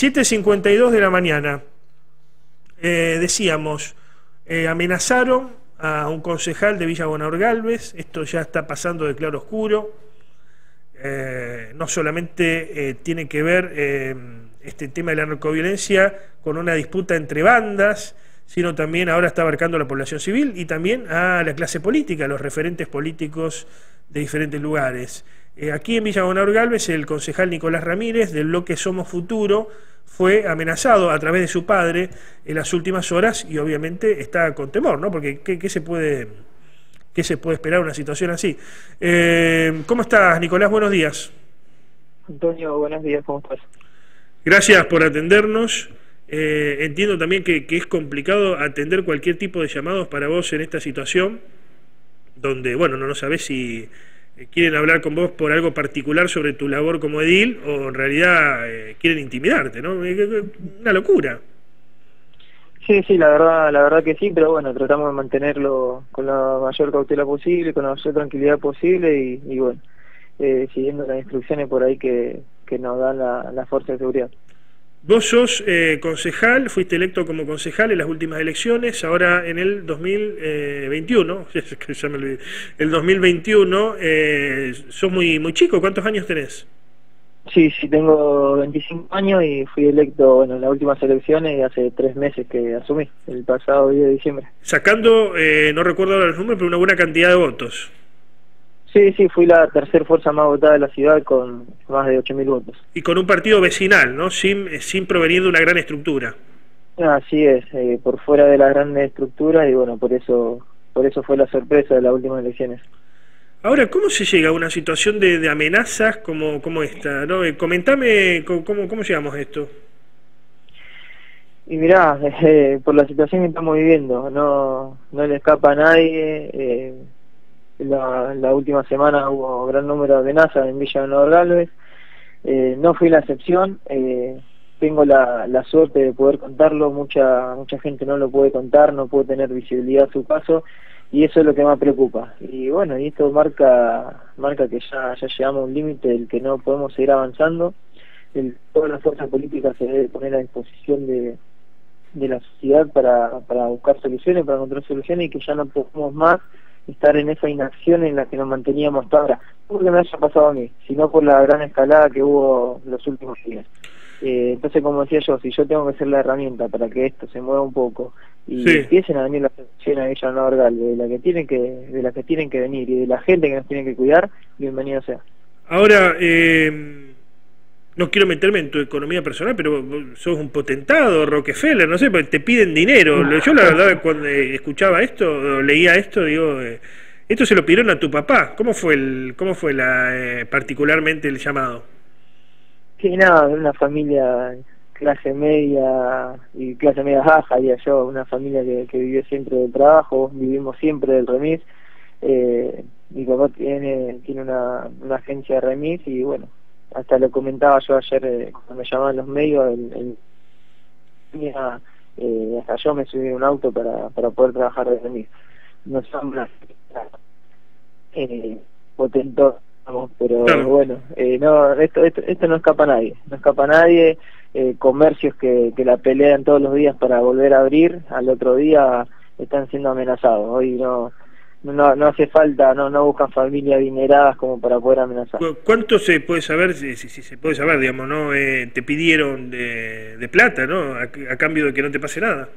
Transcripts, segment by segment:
7.52 de la mañana. Eh, decíamos, eh, amenazaron a un concejal de Villa Bonador Galvez, esto ya está pasando de claro oscuro, eh, no solamente tiene que ver este tema de la narcoviolencia con una disputa entre bandas, sino también ahora está abarcando a la población civil y también a la clase política, a los referentes políticos de diferentes lugares. Aquí en Villa Bonador Galvez, el concejal Nicolás Ramírez, del bloque Somos Futuro, fue amenazado a través de su padre en las últimas horas y obviamente está con temor, ¿no? Porque ¿qué, se, puede, qué se puede esperar una situación así? Eh, ¿Cómo estás, Nicolás? Buenos días. Antonio, buenos días, ¿cómo estás? Gracias por atendernos. Eh, entiendo también que, que, es complicado atender cualquier tipo de llamados para vos en esta situación, donde, bueno, no, no sabés si quieren hablar con vos por algo particular sobre tu labor como edil o en realidad eh, quieren intimidarte, ¿no? Una locura. Sí, sí, la verdad, la verdad que sí, pero bueno, tratamos de mantenerlo con la mayor cautela posible, con la mayor tranquilidad posible y, bueno, eh, siguiendo las instrucciones por ahí que, que nos dan la, la fuerza de seguridad. Vos sos eh, concejal, fuiste electo como concejal en las últimas elecciones, ahora en el 2021, ya me olvidé, el 2021, eh, sos muy, muy chico, ¿cuántos años tenés? Sí, sí, tengo 25 años y fui electo bueno, en las últimas elecciones y hace tres meses que asumí, el pasado 10 de diciembre. Sacando, eh, no recuerdo ahora los números, pero una buena cantidad de votos. Sí, sí, fui la tercera fuerza más votada de la ciudad con más de 8.000 votos. Y con un partido vecinal, ¿no? Sin, sin provenir de una gran estructura. Así es, eh, por fuera de la gran estructura y bueno, por eso, por eso fue la sorpresa de las últimas elecciones. Ahora, ¿cómo se llega a una situación de, amenazas como, como esta? ¿no? Eh, comentame cómo, cómo llegamos a esto. Y mirá, eh, por la situación que estamos viviendo, no, no le escapa a nadie. La, la última semana hubo gran número de amenazas en Villa de Galvez. Eh, no fui la excepción. Eh, tengo la, suerte de poder contarlo. Mucha mucha gente no lo puede contar, no puede tener visibilidad a su caso. Y eso es lo que más preocupa. Y bueno, y esto marca marca que ya, ya llegamos a un límite del que no podemos seguir avanzando. Todas las fuerzas políticas se deben poner a disposición de, de la sociedad para, para buscar soluciones, para encontrar soluciones y que ya no podemos más estar en esa inacción en la que nos manteníamos hasta ahora. No porque me haya pasado a mí, sino por la gran escalada que hubo los últimos días. Eh, entonces, como decía yo, si yo tengo que ser la herramienta para que esto se mueva un poco y empiecen a venir las soluciones a ella no de la que tienen que de las que tienen que venir y de la gente que nos tiene que cuidar, bienvenido sea. Ahora, eh no quiero meterme en tu economía personal, pero sos un potentado, Rockefeller, no sé, porque te piden dinero. Yo la verdad cuando escuchaba esto, leía esto, digo, eh, esto se lo pidieron a tu papá. ¿Cómo fue el, cómo fue la, eh, particularmente el llamado? Sí, nada, una familia clase media y clase media baja, y yo, una familia que, vivió siempre del trabajo, vivimos siempre del remis. Eh, mi papá tiene, tiene una agencia de remis y bueno, hasta lo comentaba yo ayer eh, cuando me llamaban los medios, el, eh, hasta yo me subí en un auto para, para poder trabajar desde mí. No son eh, potentos, pero bueno, eh, no, esto, esto, esto no escapa a nadie, no escapa a nadie. Comercios que, que la pelean todos los días para volver a abrir, al otro día están siendo amenazados. Hoy no no, no hace falta, no, no buscan familias adineradas como para poder amenazar. ¿Cuánto se puede saber, si, si, se puede saber, digamos, no eh, te pidieron de, de plata, ¿no? A, cambio de que no te pase nada?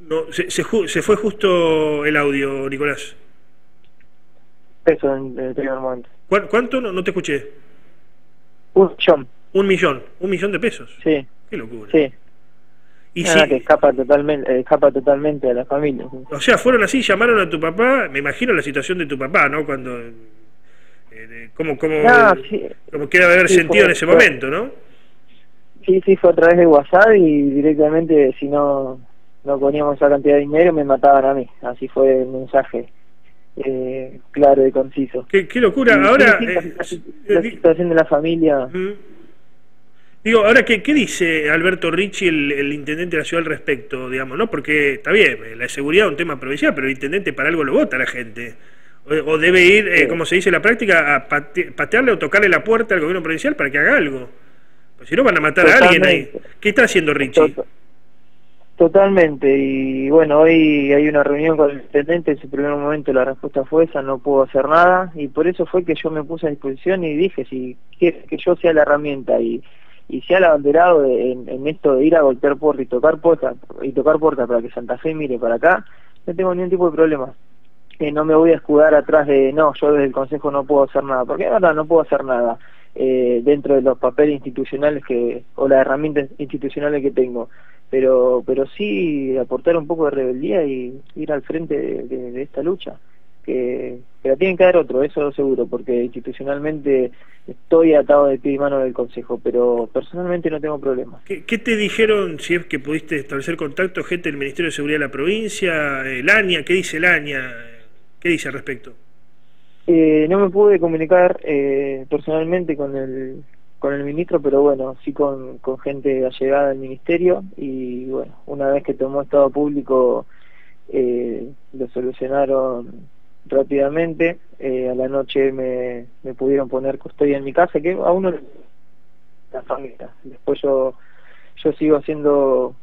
No, se, se, se, fue justo el audio, Nicolás. Eso en, el primer momento. ¿Cuánto? No, no te escuché. Un millón. Un millón, un millón de pesos. Sí. Qué locura. Sí. Y Nada, que escapa totalmente, escapa totalmente a la familia. O sea, fueron así, llamaron a tu papá, me imagino la situación de tu papá, ¿no? Cuando... Eh, ¿Cómo, cómo, sí, como quiera haber sentido en ese momento, no? Sí, sí, fue a través de WhatsApp y directamente si no, no poníamos esa cantidad de dinero me mataban a mí. Así fue el mensaje. Eh, claro y conciso. Qué, qué locura. Ahora, la, eh, situación de la familia. Digo, ahora, ¿qué, qué dice Alberto Ricci, el, intendente de la ciudad al respecto? digamos no Porque está bien, la seguridad es un tema provincial, pero el intendente para algo lo vota la gente. O, debe ir, eh, como se dice en la práctica, a patearle o tocarle la puerta al gobierno provincial para que haga algo. Pues si no van a matar a alguien ahí. ¿Qué está haciendo Richie? Totalmente, y bueno, hoy hay una reunión con el intendente, en su primer momento la respuesta fue esa, no puedo hacer nada, y por eso fue que yo me puse a disposición y dije, si quieres que yo sea la herramienta y, y sea el abanderado en, esto de ir a golpear puerta y tocar puerta, y tocar puerta para que Santa Fe mire para acá, no tengo ningún tipo de problema. Eh, no me voy a escudar atrás de, no, yo desde el Consejo no puedo hacer nada, porque de verdad no puedo hacer nada eh, dentro de los papeles institucionales que o las herramientas institucionales que tengo pero pero sí aportar un poco de rebeldía y ir al frente de, esta lucha que, la tienen que dar otro eso seguro porque institucionalmente estoy atado de pie y mano del consejo pero personalmente no tengo problema. ¿Qué, te dijeron si es que pudiste establecer contacto gente del Ministerio de Seguridad de la provincia el ANIA qué dice el ANIA qué dice al respecto eh, no me pude comunicar eh, personalmente con el con el ministro, pero bueno, sí con, con gente allegada al ministerio y bueno, una vez que tomó estado público eh, lo solucionaron rápidamente, eh, a la noche me, me pudieron poner custodia en mi casa, que a uno la familia, después yo, yo sigo haciendo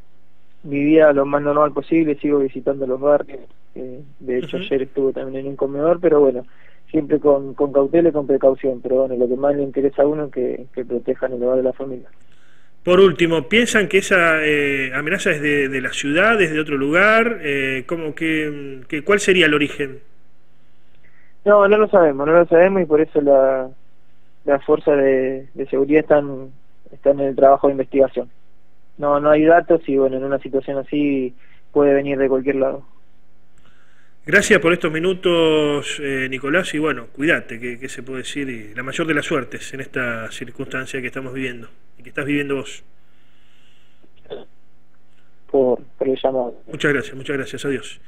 mi vida lo más normal posible, sigo visitando los barrios, eh, de hecho ayer estuve también en un comedor, pero bueno, siempre con, con cautela y con precaución, pero bueno, lo que más le interesa a uno es que, que protejan el hogar de la familia. Por último, ¿piensan que esa eh, amenaza es de, de, la ciudad, es de otro lugar? Eh, ¿cómo que, que, ¿Cuál sería el origen? No, no lo sabemos, no lo sabemos y por eso la, la fuerza de, de seguridad están, están en el trabajo de investigación. No, no hay datos y bueno, en una situación así puede venir de cualquier lado. Gracias por estos minutos, eh, Nicolás, y bueno, cuídate, que, se puede decir, y la mayor de las suertes en esta circunstancia que estamos viviendo y que estás viviendo vos. Por, por el llamado. Muchas gracias, muchas gracias, adiós.